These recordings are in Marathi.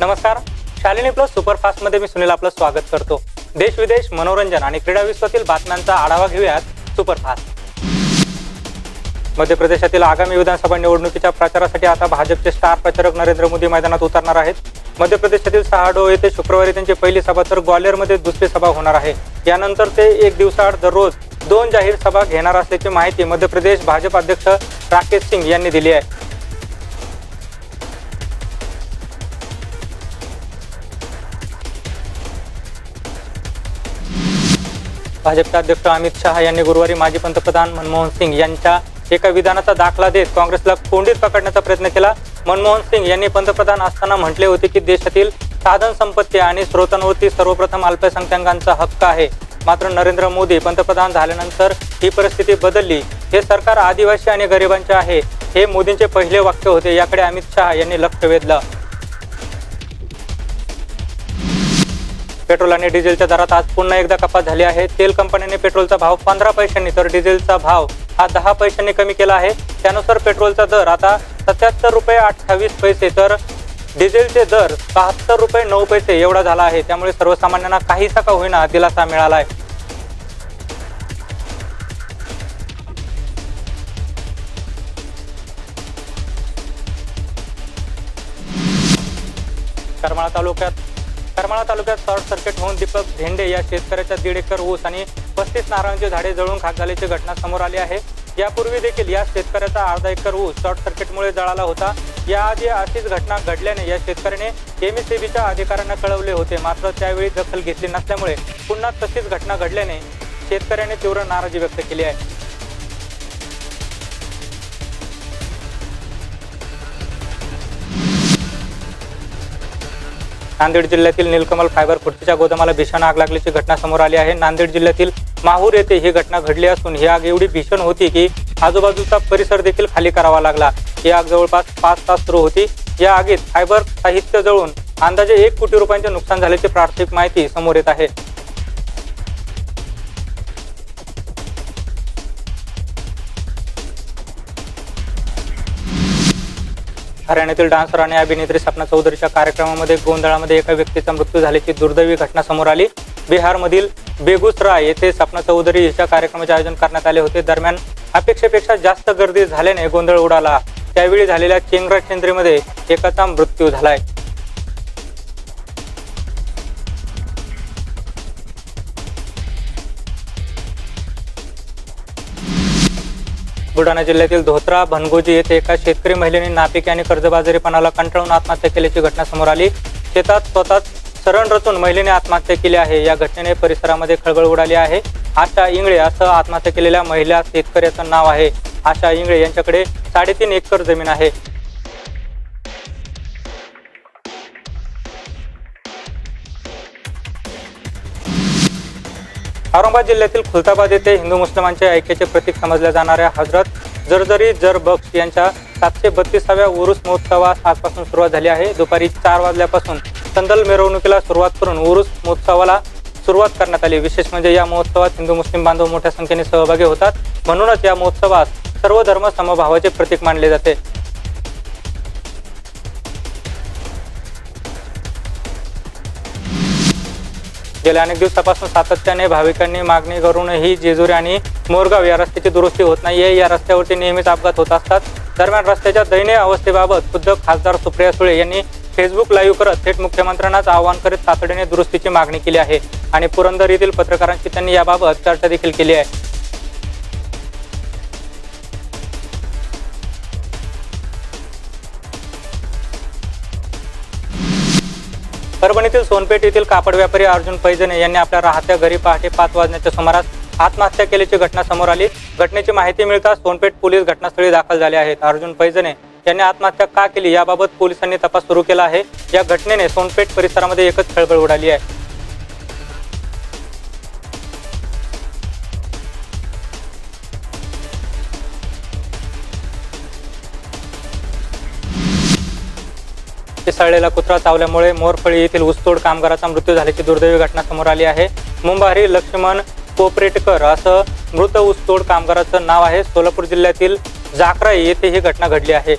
नमस्कार. शालिनी प्लस सुपरफास्टमध्ये मी सुनील आपलं स्वागत करतो. देश विदेश मनोरंजन आणि क्रीडा विश्वातील बातम्यांचा आढावा घेऊयात सुपरफास्ट मध्य प्रदेशातील आगामी विधानसभा निवडणुकीच्या प्रचारासाठी आता भाजपचे स्टार प्रचारक नरेंद्र मोदी मैदानात उतरणार आहेत. मध्य प्रदेशातील सहाडो येथे शुक्रवारी त्यांची पहिली सभा तर ग्वालियरमध्ये दुसरी सभा होणार आहे. यानंतर ते एक दिवसाआड दररोज दोन जाहीर सभा घेणार असल्याची माहिती मध्य प्रदेश भाजप अध्यक्ष राकेश सिंग यांनी दिली आहे. भाजपचे अध्यक्ष अमित शहा यांनी गुरुवारी माजी पंतप्रधान मनमोहन सिंग यांच्या एका विधानाचा दाखला देत काँग्रेसला कोंडीत पकडण्याचा प्रयत्न केला. मनमोहन सिंग यांनी पंतप्रधान असताना म्हटले होते की देशातील साधन संपत्ती आणि स्रोतांवरती सर्वप्रथम अल्पसंख्याकांचा हक्क आहे. मात्र नरेंद्र मोदी पंतप्रधान झाल्यानंतर ही परिस्थिती बदलली. हे सरकार आदिवासी आणि गरिबांचे आहे. हे मोदींचे पहिले वाक्य होते याकडे अमित शहा यांनी लक्ष वेधलं. पेट्रोल आणि डिझेलच्या दरात आज पुन्हा एकदा कपात झाली आहे. तेल कंपन्यांनी पेट्रोलचा भाव पंधरा पैशांनी तर डिझेलचा भाव हा दहा पैशांनी कमी केला आहे. त्यानुसार पेट्रोलचा दर आता सत्याहत्तर रुपये अठ्ठावीस पैसे तर डिझेलचे दर बहात्तर रुपये नऊ पैसे एवढा झाला आहे. त्यामुळे सर्वसामान्यांना काहीसा का होईना दिलासा मिळाला आहे करमाळा तालुक्यात करमाळा तालुक्यात शॉर्ट सर्किट होऊन दीपक झेंडे या शेतकऱ्याच्या दीड एकर ऊस आणि पस्तीस नारळांची झाडे जळून खाक झाल्याची घटना समोर आली आहे. यापूर्वी देखील या शेतकऱ्याचा अर्धा एकर ऊस शॉर्ट सर्किटमुळे जळाला होता. याआधी अशीच घटना घडल्याने या शेतकऱ्याने एमएससीबीच्या अधिकाऱ्यांना कळवले होते. मात्र त्यावेळी दखल घेतली नसल्यामुळे पुन्हा तशीच घटना घडल्याने शेतकऱ्याने तीव्र नाराजी व्यक्त केली आहे. नांदेड जिल्ह्यातील निलकमल फायबर खुर्चीच्या गोदामाला भीषण आग लागल्याची घटना समोर आली आहे. नांदेड जिल्ह्यातील माहूर येथे ही घटना घडली असून ही आग एवढी भीषण होती की आजूबाजूचा परिसर देखील खाली करावा लागला. ही आग जवळपास पाच तास सुरू होती. या आगीत फायबर साहित्य जळून अंदाजे एक कोटी रुपयांचे नुकसान झाल्याची प्राथमिक माहिती समोर येत आहे. हरियाणातील डान्सर आणि अभिनेत्री सपना चौधरीच्या कार्यक्रमामध्ये गोंधळामध्ये एका व्यक्तीचा मृत्यू झाल्याची दुर्दैवी घटना समोर आली. बिहारमधील बेगुसराय येथे सपना चौधरी हिच्या कार्यक्रमाचे आयोजन करण्यात आले होते. दरम्यान अपेक्षेपेक्षा जास्त गर्दी झाल्याने गोंधळ उडाला. त्यावेळी झालेल्या चेंगराचेंद्रीमध्ये एकाचा मृत्यू झालाय. बुलढाणा जिल्ह्यातील धोत्रा भनगोजी येथे एका शेतकरी महिलेने नापिक आणि कर्जबाजारीपणाला कंटाळून आत्महत्या केल्याची घटना समोर आली. शेतात स्वतःच शरण रचून महिलेने आत्महत्या केली आहे. या घटनेने परिसरामध्ये खळबळ उडाली आहे. आशा इंगळे असं आत्महत्या केलेल्या महिला शेतकऱ्याचं नाव आहे. आशा इंगळे यांच्याकडे साडेतीन एकर जमीन आहे. औरंगाबाद जिल्ह्यातील खुलताबाद येथे हिंदू मुस्लिमांच्या ऐक्याचे प्रतीक समजल्या जाणाऱ्या हजरत जरजरी जर बक्ष यांच्या सातशे बत्तीसाव्या उरुस महोत्सवास आजपासून सुरुवात झाली आहे. दुपारी चार वाजल्यापासून संदल मिरवणुकीला सुरुवात करून उरुस महोत्सवाला सुरुवात करण्यात आली. विशेष म्हणजे या महोत्सवात हिंदू मुस्लिम बांधव मोठ्या संख्येने सहभागी होतात. म्हणूनच या महोत्सवात सर्व धर्म समभावाचे प्रतीक मानले जाते. गेल्या अनेक दिवसापासून सातत्याने भाविकांनी मागणी करूनही जेजुरी आणि मोरगाव या रस्त्याची दुरुस्ती होत नाहीये. या रस्त्यावरती नेहमीच अपघात होत असतात. दरम्यान रस्त्याच्या दयनीय अवस्थेबाबत खुद्द खासदार सुप्रिया सुळे यांनी फेसबुक लाईव्ह करत थेट मुख्यमंत्र्यांनाच आवाहन करीत तातडीने दुरुस्तीची मागणी केली आहे आणि पुरंदर येथील पत्रकारांशी त्यांनी याबाबत चर्चा देखील केली आहे. परभणीतील सोनपेठ येथील कापड व्यापारी अर्जुन पैजने यांनी आपल्या राहत्या घरी पहाटे पाच वाजण्याच्या सुमारास आत्महत्या केल्याची घटना समोर आली. घटनेची माहिती मिळताच सोनपेठ पोलीस घटनास्थळी दाखल झाले आहेत. अर्जुन पैजने यांनी आत्महत्या का केली याबाबत पोलिसांनी तपास सुरू केला आहे. या घटनेने सोनपेठ परिसरामध्ये एकच खळबळ उडाली आहे. पिसाळलेला कुत्रा चावल्यामुळे मोरफळी येथील ऊसतोड कामगाराचा मृत्यू झाल्याची दुर्दैवी घटना समोर आली आहे. मुंबारी लक्ष्मण कोपरेटकर असं मृत ऊसतोड कामगाराचं नाव आहे. सोलापूर जिल्ह्यातील जाकराई येथे ही घटना घडली आहे.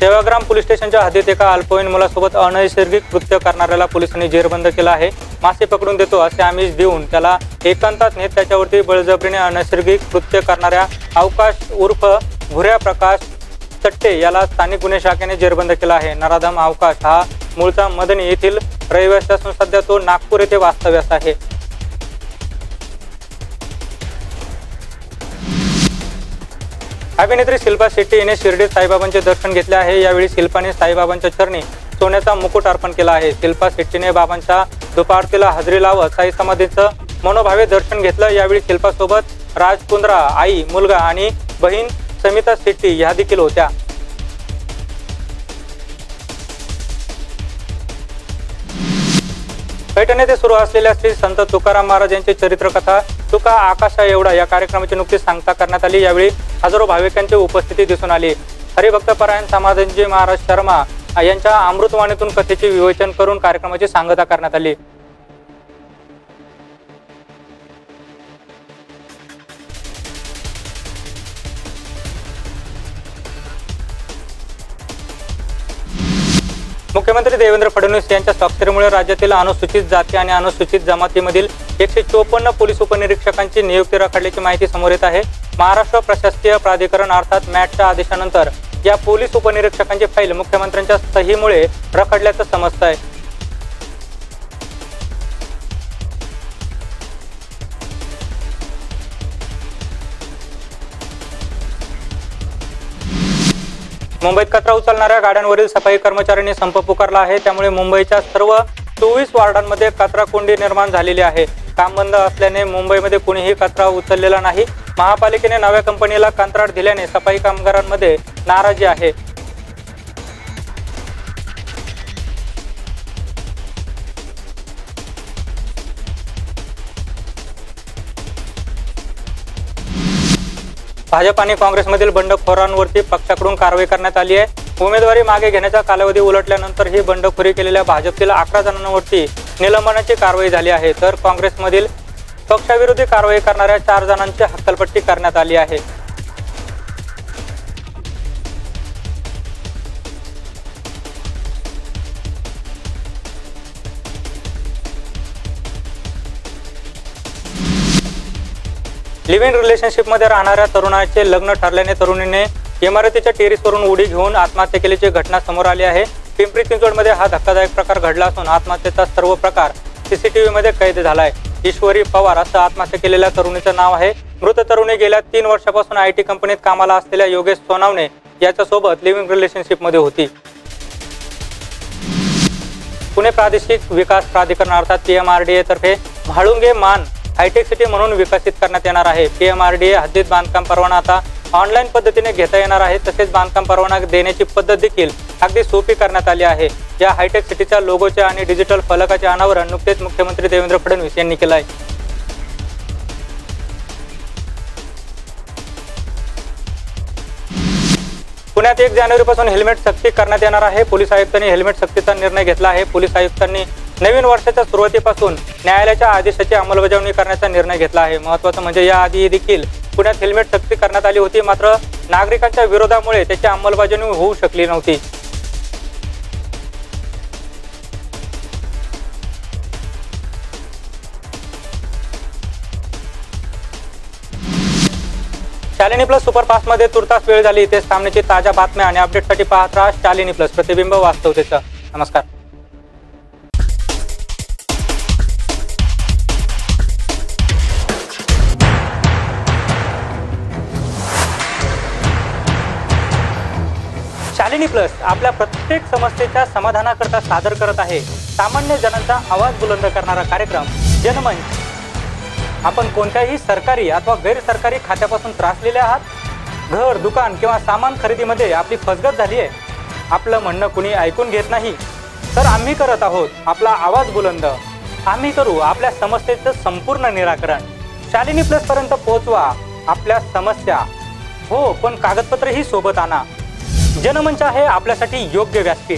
सेवाग्राम पोलीस स्टेशनच्या हद्दीत एका अल्पवयीन मुलासोबत अनैसर्गिक कृत्य करणाऱ्याला पोलिसांनी जेरबंद केला आहे. मासे पकडून देतो असे आमिष देऊन त्याला एकांतात नेत त्याच्यावरती बळजबरीने अनैसर्गिक कृत्य करणाऱ्या अवकाश उर्फ भुऱ्या प्रकाश चट्टे याला स्थानिक गुन्हे शाखेने जेरबंद केला आहे. नराधम अवकाश हा मूळचा मदनी येथील रहिवासी असून सध्या तो नागपूर येथे वास्तव्यास आहे. अभिनेत्री शिल्पा शेट्टी हिने शिर्डी साईबाबांचे दर्शन घेतले आहे. यावेळी शिल्पाने साईबाबांच्या चरणी सोन्याचा मुकुट अर्पण केला आहे. शिल्पा शेट्टीने बाबांच्या दुपारतीला हजेरी लावत साई समाधीचं मनोभावे दर्शन घेतलं. यावेळी शिल्पासोबत राज कुंद्रा आई मुलगा आणि बहीण समिता शेट्टी ह्या देखील होत्या. पैठण येथे सुरू असलेल्या श्री संत तुकाराम महाराज यांची चरित्रकथा तुका आकाशा एवढा या कार्यक्रमाची नुकतीच सांगता करण्यात आली. यावेळी हजारो भाविकांची उपस्थिती दिसून आली. हरिभक्त परायण समाधानजी महाराज शर्मा यांच्या अमृतवाणीतून कथेचे विवेचन करून कार्यक्रमाची सांगता करण्यात आली. मुख्यमंत्री देवेंद्र फडणवीस यांच्या स्वाक्षरीमुळे राज्यातील अनुसूचित जाती आणि अनुसूचित जमातीमधील एकशे चोपन्न पोलीस उपनिरीक्षकांची नियुक्ती रखडल्याची माहिती समोर येत आहे. महाराष्ट्र प्रशासकीय प्राधिकरण अर्थात मॅटच्या आदेशानंतर या पोलीस उपनिरीक्षकांची फाईल मुख्यमंत्र्यांच्या सहीमुळे रखडल्याचं समजत आहे मुंबईत कचरा उचलणाऱ्या गाड्यांवरील सफाई कर्मचाऱ्यांनी संप पुकारला आहे. त्यामुळे मुंबईच्या सर्व चोवीस वार्डांमध्ये कचरा कोंडी निर्माण झालेली आहे. काम बंद असल्याने मुंबईमध्ये कुणीही कचरा उचललेला नाही. महापालिकेने नव्या कंपनीला कंत्राट दिल्याने सफाई कामगारांमध्ये नाराजी आहे. भाजप आणि काँग्रेसमधील बंडखोरांवरती पक्षाकडून कारवाई करण्यात आली आहे. उमेदवारी मागे घेण्याचा कालावधी उलटल्यानंतर ही बंडखोरी केलेल्या भाजपतील अकरा जणांवरती निलंबनाची कारवाई झाली आहे. तर काँग्रेसमधील पक्षाविरोधी कारवाई करणाऱ्या चार जणांची हक्कलपट्टी करण्यात आली आहे. लिव्ह इन रिलेशनशिपमध्ये राहणाऱ्या तरुणाचे लग्न ठरल्याने तरुणीने इमारतीच्या टेरिसवरून उडी घेऊन आत्महत्या केल्याची घटना समोर आली आहे. पिंपरी चिंचवडमध्ये हा धक्कादायक प्रकार घडला असून आत्महत्येचा सर्व प्रकार सीसीटीव्हीमध्ये कैद झालाय. ईश्वरी पवार असं आत्महत्या केलेल्या तरुणीचं नाव आहे. मृत तरुणी गेल्या तीन वर्षापासून आय टी कंपनीत कामाला असलेल्या योगेश सोनावणे याच्यासोबत लिव्हिंग रिलेशनशिपमध्ये होती. पुणे प्रादेशिक विकास प्राधिकरण अर्थात पी एम आर डी तर्फे म्हाळुंगे मान हायटेक सिटी म्हणून विकसित करण्यात येणार आहे. P M R D A हद्दीत बांधकाम परवाना आता ऑनलाईन पद्धतीने घेता येणार आहे. तसेच बांधकाम परवाना देण्याची पद्धत देखील अगदी सोपी करण्यात आली आहे. या हायटेक सिटीच्या लोगोच्या आणि डिजिटल फलकाचे अनावरण नुकतेच मुख्यमंत्री देवेंद्र फडणवीस यांनी केलं आहे. पुण्यात एक जानेवारीपासून हेल्मेट सक्ती करण्यात येणार आहे. पोलीस आयुक्तांनी हेल्मेट सक्तीचा निर्णय घेतला आहे. पोलीस आयुक्तांनी नवीन वर्षाच्या सुरुवातीपासून न्यायालयाच्या आदेशाची अंमलबजावणी करण्याचा निर्णय घेतला आहे. महत्वाचं म्हणजे याआधी देखील पुण्यात हेल्मेट सक्ती करण्यात आली होती. मात्र नागरिकांच्या विरोधामुळे त्याची अंमलबजावणी होऊ शकली नव्हती. शालिनी प्लस सुपरफास्टमध्ये तुर्तास वेळ झाली. ते सामन्याची ताज्या बातम्या आणि अपडेटसाठी पाहत राहा शालिनी प्लस. प्रतिबिंब वास्तवतेचं. नमस्कार. शालिनी प्लस आपल्या प्रत्येक समस्येच्या समाधानाकरता सादर करत आहे. सामान्य जनांचा आवाज बुलंद करणारा कार्यक्रम जनमंच. आपण कोणत्याही सरकारी अथवा गैरसरकारी खात्यापासून त्रासलेले आहात? घर दुकान किंवा सामान खरेदीमध्ये आपली फसगत झाली आहे. आपलं म्हणणं कुणी ऐकून घेत नाही. तर आम्ही करत आहोत आपला आवाज बुलंद. आम्ही करू आपल्या समस्येचं संपूर्ण निराकरण. शालिनी प्लस पर्यंत पोहोचवा आपल्या समस्या. हो पण कागदपत्रही सोबत आणा. जनमंच आहे आपल्यासाठी योग्य व्यासपीठ.